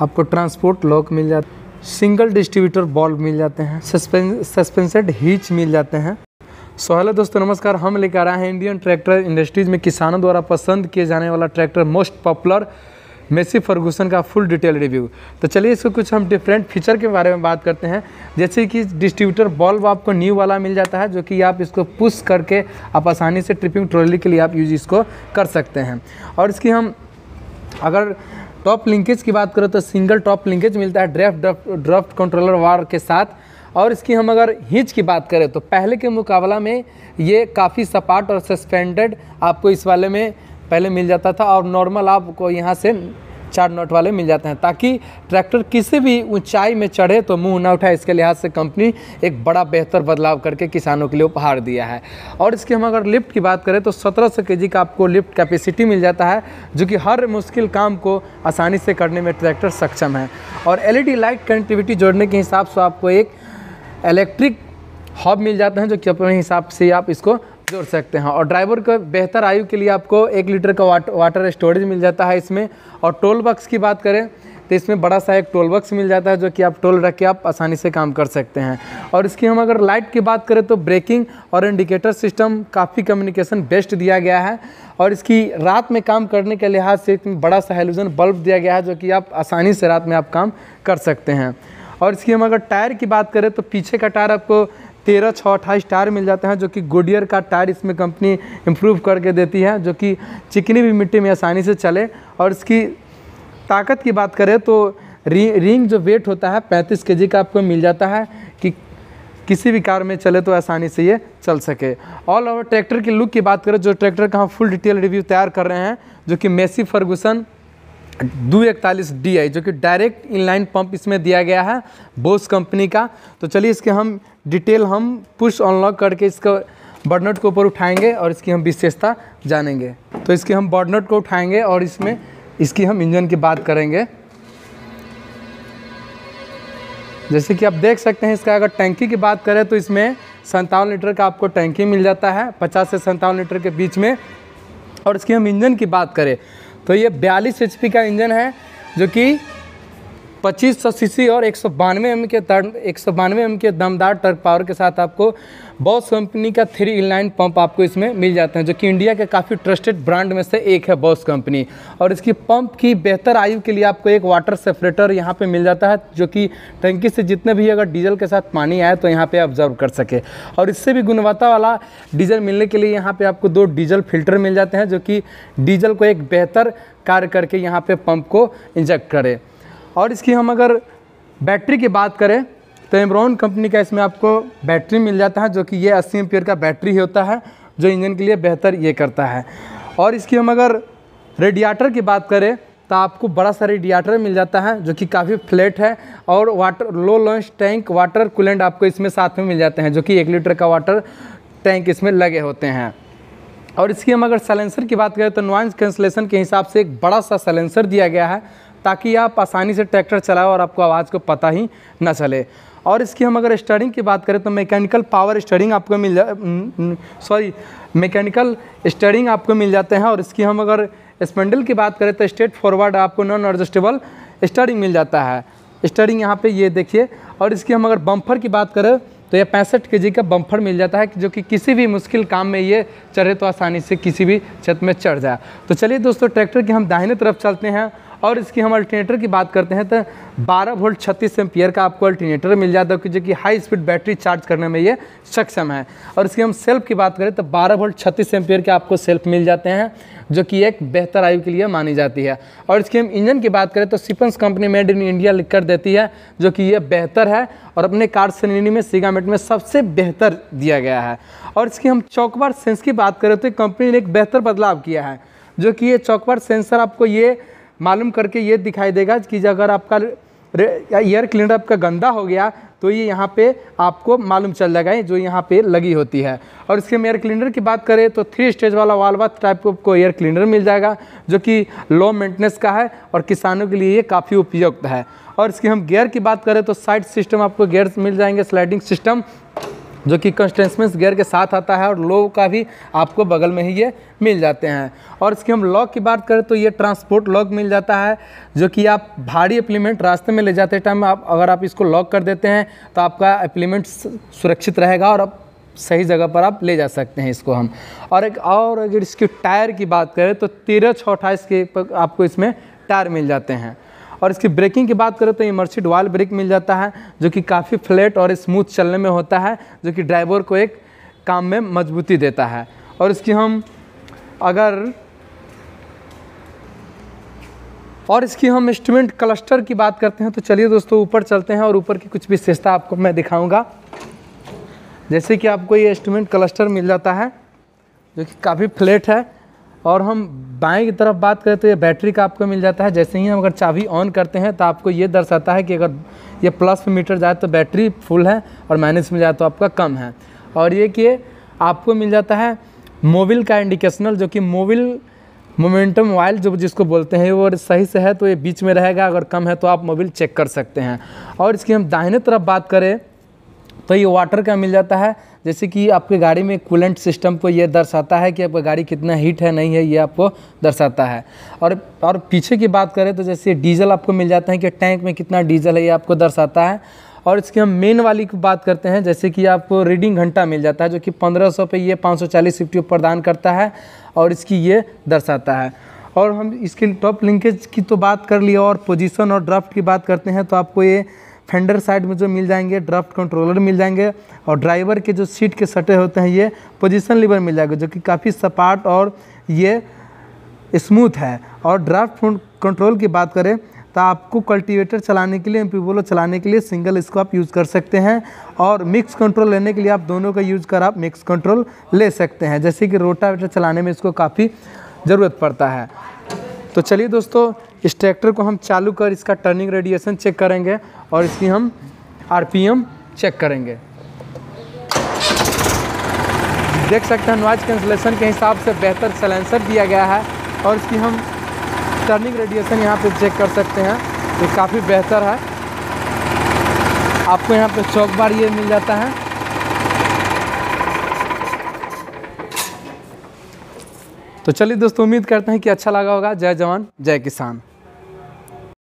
आपको transport lock मिल जाता single distributor bulb मिल जाते हैं। सस्पें सस्पेंसेड हीच मिल जाते हैं। सो हेलो दोस्तों, नमस्कार। हम लेकर आए हैं इंडियन ट्रैक्टर इंडस्ट्रीज़ में किसानों द्वारा पसंद किए जाने वाला tractor most popular Massey Ferguson का फुल डिटेल रिव्यू तो चलिए इसको कुछ हम डिफरेंट फीचर के बारे में बात करते हैं। जैसे कि डिस्ट्रीब्यूटर बल्ब आपको न्यू वाला मिल जाता है, जो कि आप इसको पुश करके आप आसानी से ट्रिपिंग ट्रॉली के लिए आप यूज़ इसको कर सकते हैं। और इसकी हम अगर टॉप लिंकेज की बात करें तो सिंगल टॉप लिंकेज मिलता है ड्राफ्ट ड्राफ्ट कंट्रोलर वार के साथ। और इसकी हम अगर हिच की बात करें तो पहले के मुकाबला में ये काफ़ी सपाट और सस्पेंडेड आपको इस वाले में पहले मिल जाता था और नॉर्मल आपको यहाँ से चार नोट वाले मिल जाते हैं। ताकि ट्रैक्टर किसी भी ऊंचाई में चढ़े तो मुँह ना उठाए, इसके लिहाज से कंपनी एक बड़ा बेहतर बदलाव करके किसानों के लिए उपहार दिया है। और इसकी हम अगर लिफ्ट की बात करें तो 1700 के का आपको लिफ्ट कैपेसिटी मिल जाता है, जो कि हर मुश्किल काम को आसानी से करने में ट्रैक्टर सक्षम है। और एलईडी लाइट कनेक्टिविटी जोड़ने के हिसाब से आपको एक इलेक्ट्रिक हॉब मिल जाते हैं, जो कि अपने हिसाब से आप इसको जोड़ सकते हैं। और ड्राइवर को बेहतर आयु के लिए आपको एक लीटर का वाट, वाटर स्टोरेज मिल जाता है इसमें। और टोल बक्स की बात करें तो इसमें बड़ा सा एक टोल बक्स मिल जाता है जो कि आप टोल रख के आप आसानी से काम कर सकते हैं। और इसकी हम अगर लाइट की बात करें तो ब्रेकिंग और इंडिकेटर सिस्टम काफ़ी कम्युनिकेशन बेस्ट दिया गया है। और इसकी रात में काम करने के लिहाज से एक बड़ा सा हेलोजन बल्ब दिया गया है जो कि आप आसानी से रात में आप काम कर सकते हैं। और इसकी हम अगर टायर की बात करें तो पीछे का टायर आपको तेरह छः अट्ठाईस टायर मिल जाते हैं जो कि गुडियर का टायर इसमें कंपनी इम्प्रूव करके देती है जो कि चिकनी भी मिट्टी में आसानी से चले। और इसकी ताकत की बात करें तो रि, रिंग जो वेट होता है पैंतीस के का आपको मिल जाता है कि किसी भी कार में चले तो आसानी से ये चल सके। ऑल ओवर ट्रैक्टर की लुक की बात करें जो ट्रैक्टर का हम फुल डिटेल रिव्यू तैयार कर रहे हैं जो कि मेसी फर्गूसन दो इकतालीस डी आई, जो कि डायरेक्ट इनलाइन पंप इसमें दिया गया है, बोस कंपनी का। तो चलिए इसके हम डिटेल हम पुश अनलॉक करके इसका बर्नट को ऊपर उठाएँगे और इसकी हम विशेषता जानेंगे। तो इसके हम बर्नट को उठाएँगे और इसमें इसकी हम इंजन की बात करेंगे। जैसे कि आप देख सकते हैं, इसका अगर टैंकी की बात करें तो इसमें संतावन लीटर का आपको टैंकी मिल जाता है, पचास से संतावन लीटर के बीच में। और इसकी हम इंजन की बात करें तो ये बयालीस एच का इंजन है जो कि पच्चीस सौ सी और एक सौ बानवे एम के तर एक सौ बानवे एम के दमदार टर्क पावर के साथ आपको बॉस कंपनी का थ्री इनलाइन पंप आपको इसमें मिल जाते हैं, जो कि इंडिया के काफ़ी ट्रस्टेड ब्रांड में से एक है बॉस कंपनी। और इसकी पंप की बेहतर आयु के लिए आपको एक वाटर सेपरेटर यहाँ पे मिल जाता है, जो कि टंकी से जितने भी अगर डीजल के साथ पानी आए तो यहाँ पे ऑब्ज़र्व कर सके। और इससे भी गुणवत्ता वाला डीजल मिलने के लिए यहाँ पर आपको दो डीजल फ़िल्टर मिल जाते हैं, जो कि डीजल को एक बेहतर कार्य करके यहाँ पर पंप को इंजेक्ट करे। और इसकी हम अगर बैटरी की बात करें तो एमरॉन कंपनी का इसमें आपको बैटरी मिल जाता है, जो कि ये अस्सी एम्पियर का बैटरी होता है, जो इंजन के लिए बेहतर ये करता है। और इसकी हम अगर रेडिएटर की बात करें तो आपको बड़ा सा रेडिएटर मिल जाता है, जो कि काफ़ी फ्लैट है, और water, low launch tank, water coolant आपको इसमें साथ में मिल जाते हैं, जो कि एक लीटर का वाटर टैंक इसमें लगे होते हैं। और इसकी हम अगर सलेंसर की बात करें तो नॉइस कैंसलेशन के हिसाब से एक बड़ा सा सलेंसर दिया गया है ताकि आप आसानी से ट्रैक्टर चलाओ और आपको आवाज़ को पता ही ना चले। और इसकी हम अगर स्टरिंग की बात करें तो मैकेनिकल पावर स्टरिंग आपको मिल जा सॉरी, मैकेनिकल स्टरिंग आपको मिल जाते हैं और इसकी हम अगर स्पेंडल की बात करें तो स्ट्रेट फॉरवर्ड आपको नॉन एडजस्टेबल स्टरिंग मिल जाता है। स्टरिंग यहाँ पे ये देखिए और इसकी हम अगर बम्फर की बात करें तो यह पैंसठ के का बम्फर मिल जाता है जो कि किसी भी मुश्किल काम में ये चढ़े तो आसानी से किसी भी छत में चढ़ जाए। तो चलिए दोस्तों, ट्रैक्टर की हम दाहिने तरफ़ चलते हैं और इसकी हम अल्टरनेटर की बात करते हैं तो 12 वोल्ट छत्तीस एम्पियर का आपको अल्टरनेटर मिल जाता है जो कि हाई स्पीड बैटरी चार्ज करने में ये सक्षम है। और इसकी हम सेल्फ की बात करें तो 12 वोल्ट छत्तीस एम्पियर के आपको सेल्फ मिल जाते हैं, जो कि एक बेहतर आयु के लिए मानी जाती है। और इसकी हम इंजन की बात करें तो Simpsons company made in India लिख कर देती है, जो कि ये बेहतर है और अपने कार श्रेणी में सिगामेट में सबसे बेहतर दिया गया है। और इसकी हम चौकबार सेंस की बात करें तो कंपनी ने एक बेहतर बदलाव किया है, जो कि ये चौकबार सेंसर आपको ये मालूम करके ये दिखाई देगा कि अगर आपका एयर क्लीनर आपका गंदा हो गया तो ये यहाँ पे आपको मालूम चल जाएगा जो यहाँ पे लगी होती है। और इसके हम एयर क्लीनर की बात करें तो थ्री स्टेज वाला वालवा टाइप को आपको एयर क्लीनर मिल जाएगा, जो कि लो मेंटेनेंस का है और किसानों के लिए ये काफ़ी उपयुक्त है। और इसके हम गियर की बात करें तो साइड सिस्टम आपको गियर मिल जाएँगे स्लाइडिंग सिस्टम जो कि कंस्टेंसमेंस गियर के साथ आता है और लो का भी आपको बगल में ही ये मिल जाते हैं। और इसकी हम लॉक की बात करें तो ये ट्रांसपोर्ट लॉक मिल जाता है, जो कि आप भारी एप्लीमेंट रास्ते में ले जाते टाइम आप अगर आप इसको लॉक कर देते हैं तो आपका एप्लीमेंट सुरक्षित रहेगा और आप सही जगह पर आप ले जा सकते हैं इसको हम। और एक और अगर इसके टायर की बात करें तो तेरह छः अट्ठाईस के आपको इसमें टायर मिल जाते हैं। और इसकी ब्रेकिंग की बात करें तो इमर्सिड वाल ब्रेक मिल जाता है, जो कि काफ़ी फ्लैट और स्मूथ चलने में होता है, जो कि ड्राइवर को एक काम में मजबूती देता है। और इसकी हम अगर और इसकी हम इंस्ट्रूमेंट क्लस्टर की बात करते हैं तो चलिए दोस्तों ऊपर चलते हैं और ऊपर की कुछ विशेषता आपको मैं दिखाऊँगा। जैसे कि आपको ये इंस्ट्रूमेंट क्लस्टर मिल जाता है, जो कि काफ़ी फ्लैट है। और हम बाएँ की तरफ़ बात करें तो ये बैटरी का आपको मिल जाता है। जैसे ही हम अगर चाबी ऑन करते हैं तो आपको ये दर्शाता है कि अगर ये प्लस में मीटर जाए तो बैटरी फुल है और माइनस में जाए तो आपका कम है। और ये कि आपको मिल जाता है मोबिल का इंडिकेशनल जो कि मोबिल मोमेंटम वाइल जो जिसको बोलते हैं, वो सही से है तो ये बीच में रहेगा। अगर कम है तो आप मोबिल चेक कर सकते हैं। और इसकी हम दाहिने तरफ़ बात करें तो ये वाटर का मिल जाता है। जैसे कि आपके गाड़ी में कूलेंट सिस्टम को ये दर्शाता है कि आपका गाड़ी कितना हीट है, नहीं है, ये आपको दर्शाता है। और और पीछे की बात करें तो जैसे डीजल आपको मिल जाता है कि टैंक में कितना डीजल है, ये आपको दर्शाता है। और इसकी हम मेन वाली की बात करते हैं, जैसे कि आपको रीडिंग घंटा मिल जाता है, जो कि 1500 पे ये 540 सौ प्रदान करता है और इसकी ये दर्शाता है। और हम इसके टॉप लिंकेज की तो बात कर लिया और पोजीशन और ड्राफ्ट की बात करते हैं तो आपको ये फेंडर साइड में जो मिल जाएँगे ड्राफ्ट कंट्रोलर मिल जाएँगे और ड्राइवर के जो सीट के सटे होते हैं, ये पोजीशन लीवर मिल जाएगा, जो कि काफ़ी सपाट और ये स्मूथ है। और ड्राफ्ट कंट्रोल की बात करें तो आपको कल्टीवेटर चलाने के लिए एम्पीबोलो चलाने के लिए सिंगल इसको आप यूज़ कर सकते हैं और मिक्स कंट्रोल लेने के लिए आप दोनों का यूज़ कर आप मिक्स कंट्रोल ले सकते हैं। जैसे कि रोटावेटर चलाने में इसको काफ़ी ज़रूरत पड़ता है। तो चलिए दोस्तों इस ट्रैक्टर को हम चालू कर इसका टर्निंग रेडिएशन चेक करेंगे और इसकी हम आरपीएम चेक करेंगे। देख सकते हैं नॉइज़ कैंसलेशन के हिसाब से बेहतर सलेंसर दिया गया है और इसकी हम टर्निंग रेडिएशन यहाँ पे चेक कर सकते हैं ये काफ़ी बेहतर है। आपको यहाँ पे चौक बार ये मिल जाता है। तो चलिए दोस्तों, उम्मीद करते हैं कि अच्छा लगा होगा। जय जवान, जय किसान।